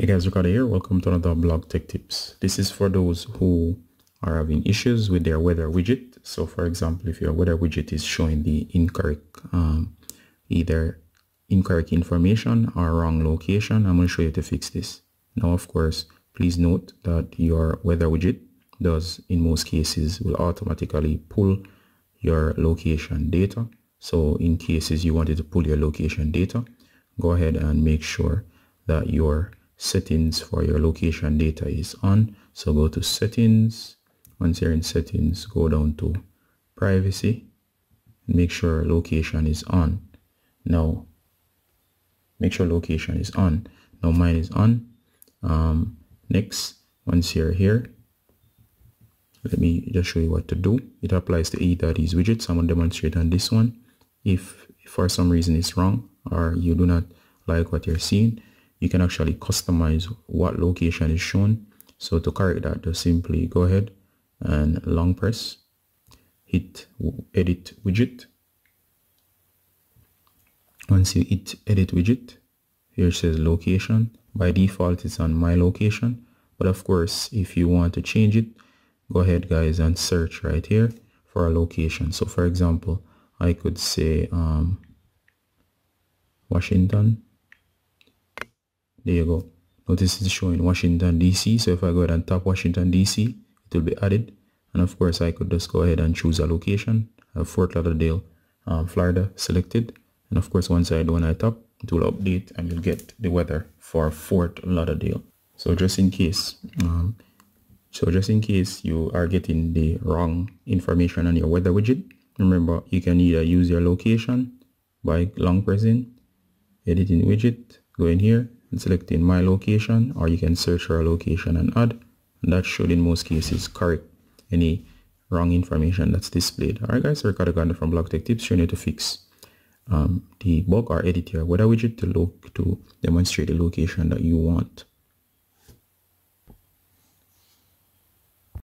guys, Ricardo here. Welcome to another blog tech tips. This is for those who are having issues with their weather widget. So for example, if your weather widget is showing the incorrect, um, either incorrect information or wrong location, I'm going to show you to fix this. Now, of course, please note that your weather widget does in most cases will automatically pull your location data. So in cases you wanted to pull your location data, go ahead and make sure that your settings for your location data is on. So go to settings. Once you're in settings, go down to privacy. Make sure location is on. Now, make sure location is on. Now mine is on. Um, next, once you're here, let me just show you what to do. It applies to either of these widgets. I'm going to demonstrate on this one. If for some reason it's wrong or you do not like what you're seeing, you can actually customize what location is shown. So to correct that, just simply go ahead and long press, hit edit widget. Once you hit edit widget, here it says location. By default, it's on my location. But of course, if you want to change it, go ahead guys and search right here for a location. So for example, I could say um, Washington there you go. Notice it's showing Washington DC so if I go ahead and tap Washington DC it will be added. And of course I could just go ahead and choose a location. Fort Lauderdale um, Florida selected. And of course once I do when I tap it will update and you'll get the weather for Fort Lauderdale. So just in case um, so just in case you are getting the wrong information on your weather widget remember you can either use your location by long pressing editing widget go in here and selecting my location or you can search for a location and add and that should in most cases correct any wrong information that's displayed. Alright guys Ricardo Gardener from blog tech tips showing you to fix um, the bug or edit your weather widget to look to demonstrate the location that you want